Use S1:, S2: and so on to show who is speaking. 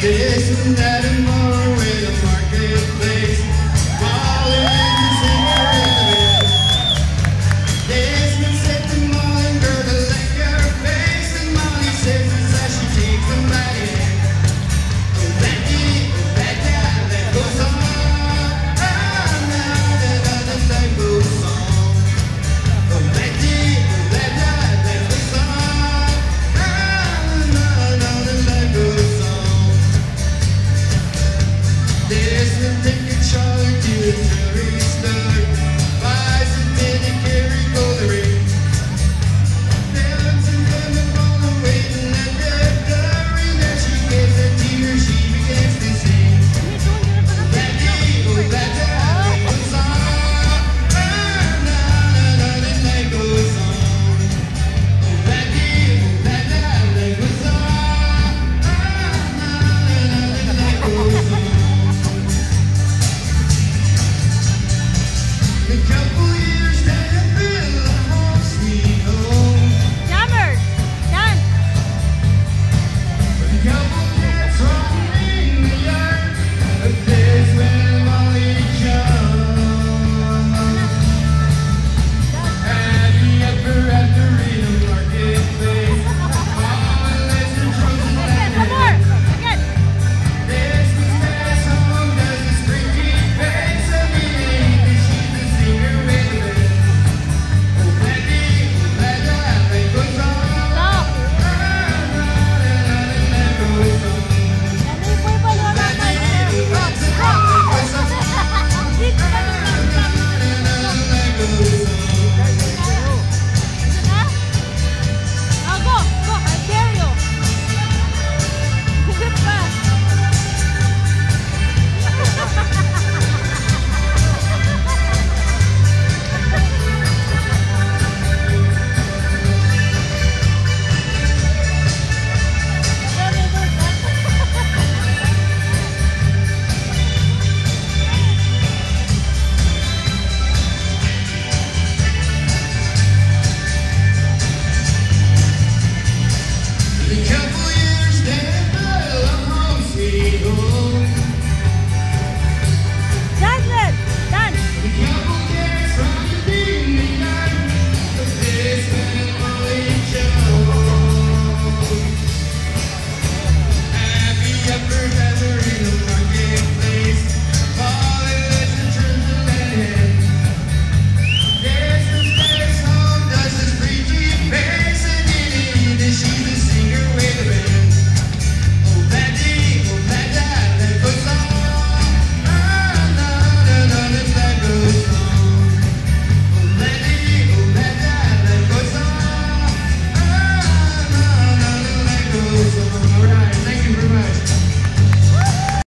S1: This and that and more market Temple